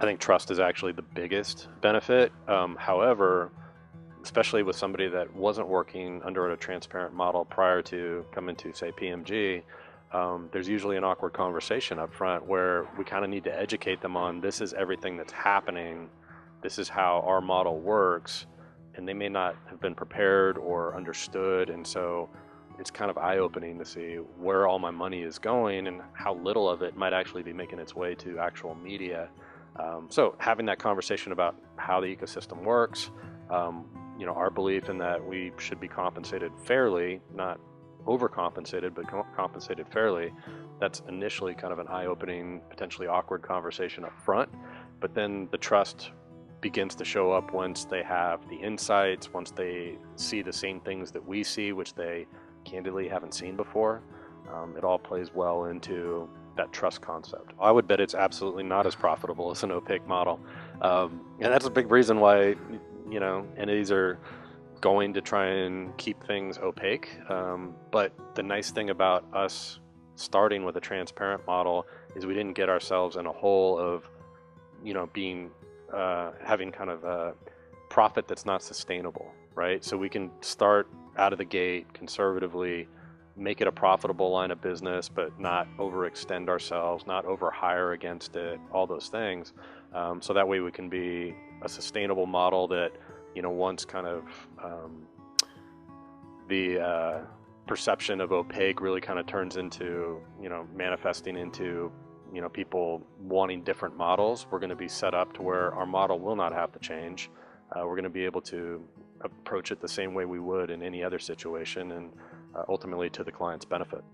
I think trust is actually the biggest benefit. Um, however, especially with somebody that wasn't working under a transparent model prior to coming to, say, PMG, um, there's usually an awkward conversation up front where we kind of need to educate them on this is everything that's happening, this is how our model works, and they may not have been prepared or understood, and so it's kind of eye-opening to see where all my money is going and how little of it might actually be making its way to actual media. Um, so having that conversation about how the ecosystem works, um, you know, our belief in that we should be compensated fairly, not overcompensated, but compensated fairly, that's initially kind of an eye-opening, potentially awkward conversation up front. But then the trust begins to show up once they have the insights, once they see the same things that we see, which they candidly haven't seen before. Um, it all plays well into that trust concept. I would bet it's absolutely not as profitable as an opaque model. Um, and that's a big reason why, you know, entities are going to try and keep things opaque. Um, but the nice thing about us starting with a transparent model is we didn't get ourselves in a hole of, you know, being, uh, having kind of a profit that's not sustainable, right? So we can start out of the gate conservatively, make it a profitable line of business, but not overextend ourselves, not overhire against it, all those things. Um, so that way we can be a sustainable model that, you know, once kind of um, the uh, perception of opaque really kind of turns into, you know, manifesting into, you know, people wanting different models, we're going to be set up to where our model will not have to change. Uh, we're going to be able to approach it the same way we would in any other situation and Uh, ultimately to the client's benefit.